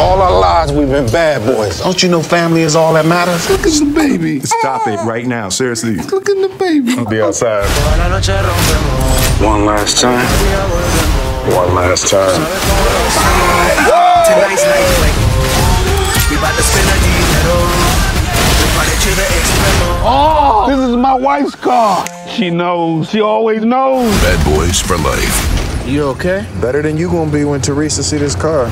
All our lives, we've been bad boys. Don't you know family is all that matters? Look at the baby. Stop it right now, seriously. Look at the baby. I'll be outside. One last time. One last time. Tonight's night. We about to spend dinero. Oh, this is my wife's car. She knows. She always knows. Bad boys for life. You okay? Better than you gonna be when Theresa see this car.